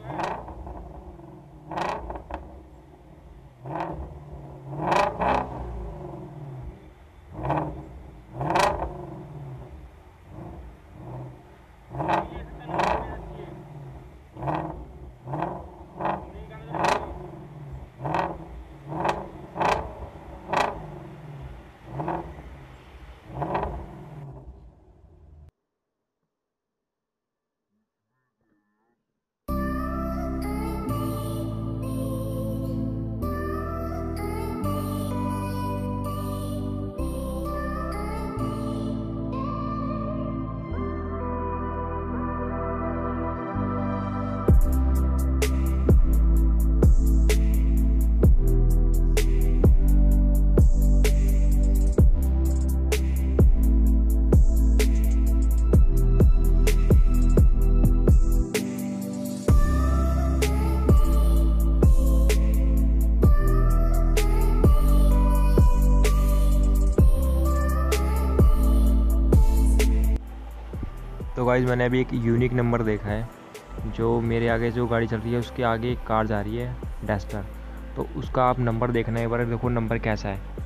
Saturday. तो guys मैंने अभी एक यूनिक नंबर देखा है, जो मेरे आगे जो गाड़ी चल रही है, उसके आगे एक कार जा रही है डस्टर तो उसका आप नंबर देखना है, एक बार देखो नंबर कैसा है।